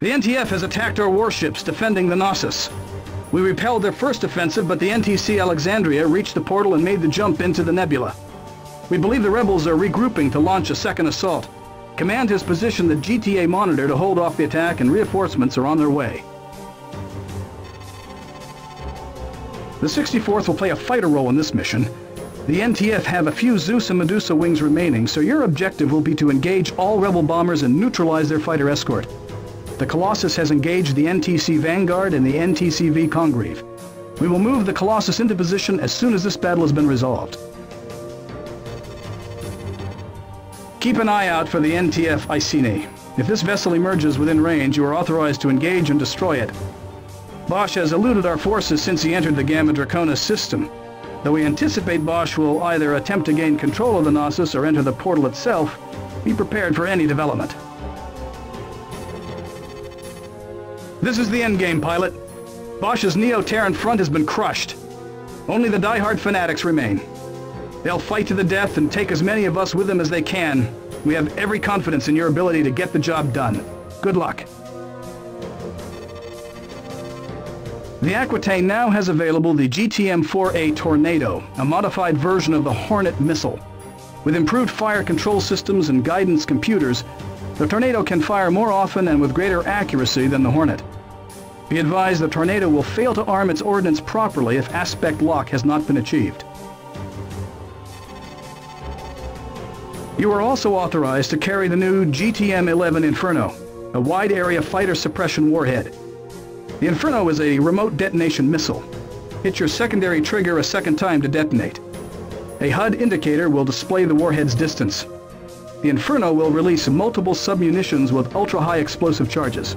The NTF has attacked our warships defending the Knossos. We repelled their first offensive, but the NTC Alexandria reached the portal and made the jump into the nebula. We believe the rebels are regrouping to launch a second assault. Command has positioned the GTA monitor to hold off the attack and reinforcements are on their way. The 64th will play a fighter role in this mission. The NTF have a few Zeus and Medusa wings remaining, so your objective will be to engage all rebel bombers and neutralize their fighter escort. The Colossus has engaged the NTC Vanguard and the NTCV Congreve. We will move the Colossus into position as soon as this battle has been resolved. Keep an eye out for the NTF Iceni. If this vessel emerges within range, you are authorized to engage and destroy it. Bosch has eluded our forces since he entered the Gamma Draconis system. Though we anticipate Bosch will either attempt to gain control of the Knossos or enter the portal itself, be prepared for any development. This is the endgame, pilot. Bosch's Neo-Terran front has been crushed. Only the die-hard fanatics remain. They'll fight to the death and take as many of us with them as they can. We have every confidence in your ability to get the job done. Good luck. The Aquitaine now has available the GTM-4A Tornado, a modified version of the Hornet missile. With improved fire control systems and guidance computers, the Tornado can fire more often and with greater accuracy than the Hornet. Be advised the Tornado will fail to arm its ordnance properly if aspect lock has not been achieved. You are also authorized to carry the new GTM-11 Inferno, a wide-area fighter suppression warhead. The Inferno is a remote detonation missile. Hit your secondary trigger a second time to detonate. A HUD indicator will display the warhead's distance. The Inferno will release multiple submunitions with ultra-high explosive charges.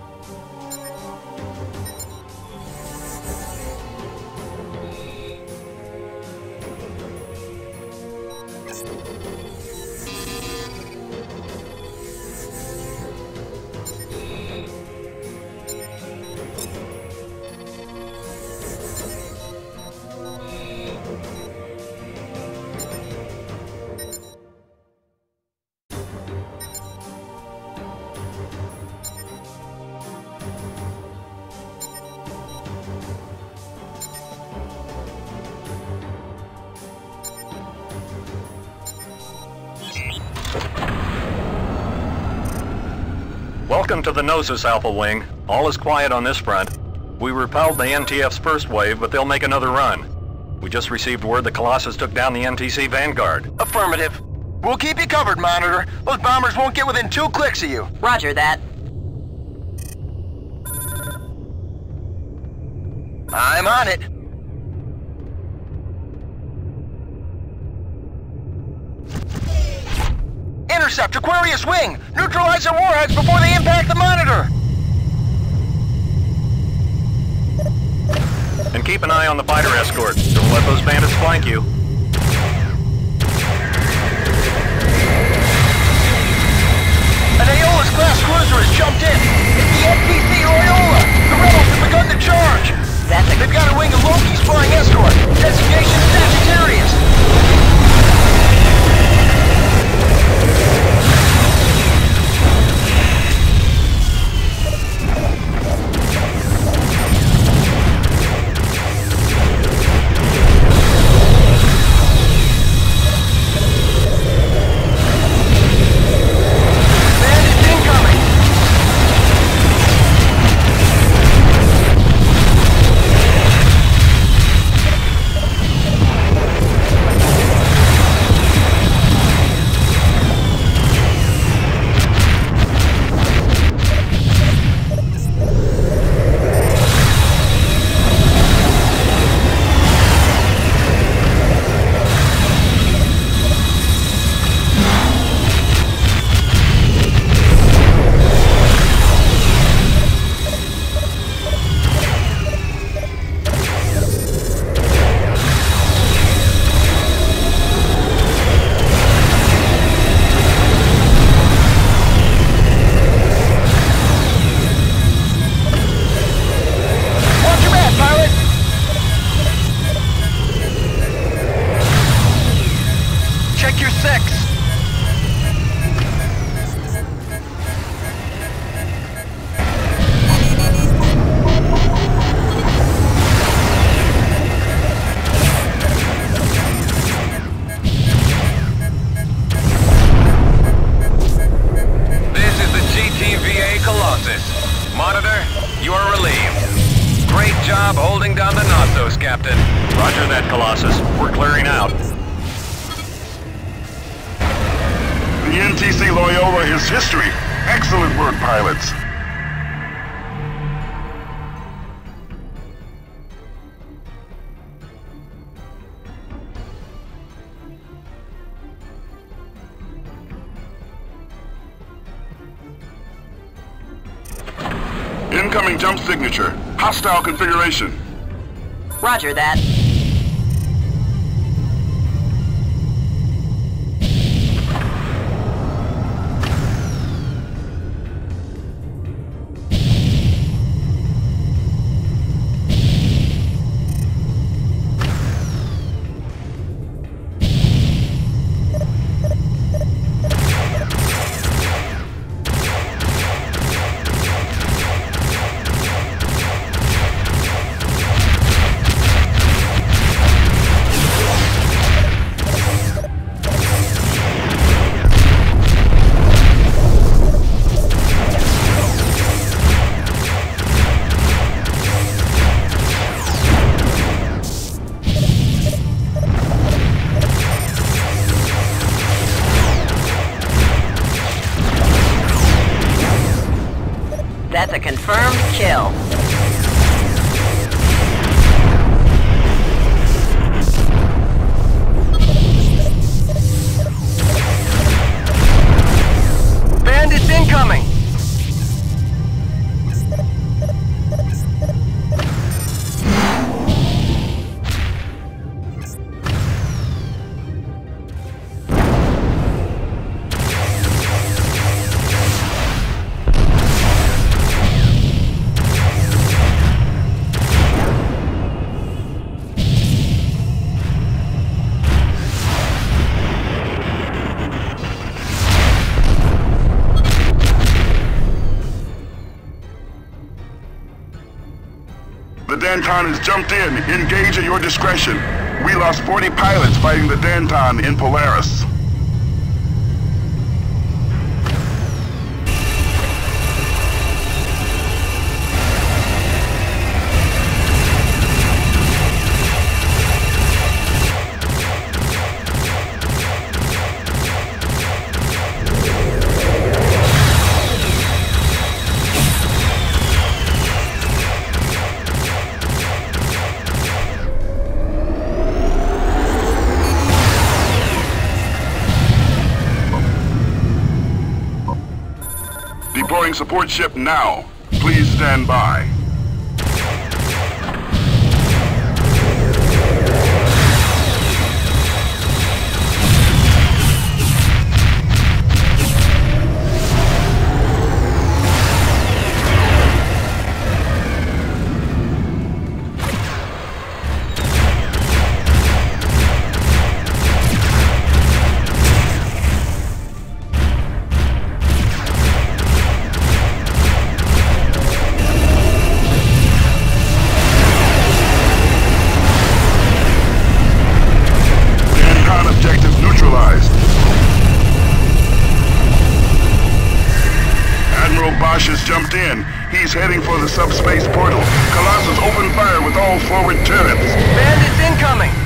Welcome to the Knossos, Alpha Wing. All is quiet on this front. We repelled the NTF's first wave, but they'll make another run. We just received word the Colossus took down the NTC Vanguard. Affirmative. We'll keep you covered, Monitor. Those bombers won't get within two clicks of you. Roger that. I'm on it. Intercept Aquarius Wing! Neutralize their warheads before they impact the Monitor! And keep an eye on the fighter escort. Don't let those bandits flank you. An Aeolus-class cruiser has jumped in! NTC Loyola is history. Excellent work, pilots. Incoming jump signature. Hostile configuration. Roger that. Has jumped in. Engage at your discretion. We lost 40 pilots fighting the Danton in Polaris. Support ship now. Please stand by. In. He's heading for the subspace portal. Colossus open fire with all forward turrets. Bandits incoming!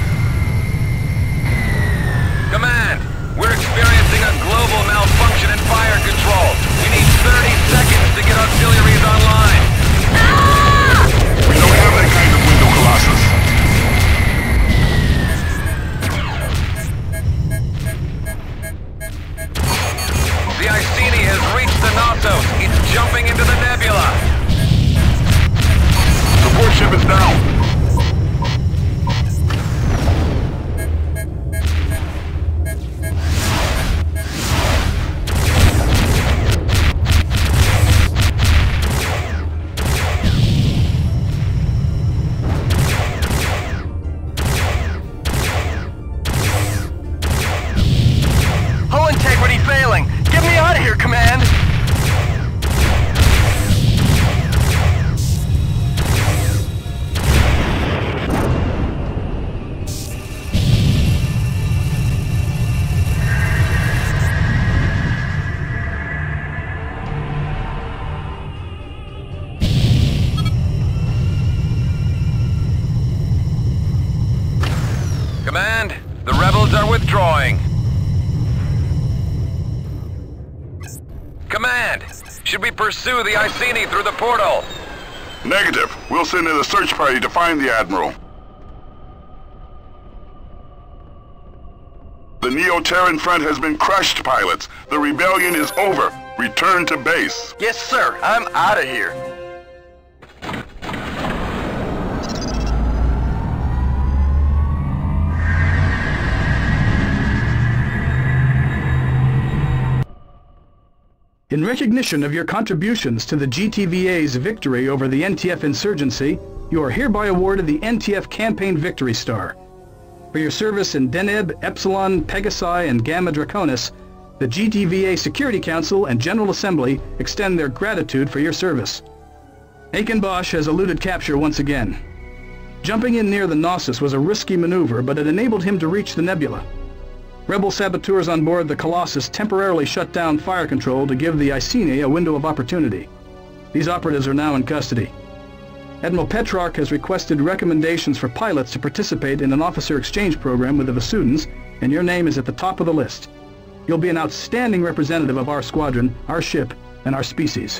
me out of here, Command! Command, the rebels are withdrawing. Pursue the Iceni through the portal. Negative. We'll send in a search party to find the Admiral. The Neo-Terran front has been crushed, pilots. The rebellion is over. Return to base. Yes, sir. I'm out of here. In recognition of your contributions to the GTVA's victory over the NTF insurgency, you are hereby awarded the NTF Campaign Victory Star. For your service in Deneb, Epsilon, Pegasi, and Gamma Draconis, the GTVA Security Council and General Assembly extend their gratitude for your service. Aken Bosch has eluded capture once again. Jumping in near the Knossos was a risky maneuver, but it enabled him to reach the nebula. Rebel saboteurs on board the Colossus temporarily shut down fire control to give the Iceni a window of opportunity. These operatives are now in custody. Admiral Petrarch has requested recommendations for pilots to participate in an officer exchange program with the Vasudans, and your name is at the top of the list. You'll be an outstanding representative of our squadron, our ship, and our species.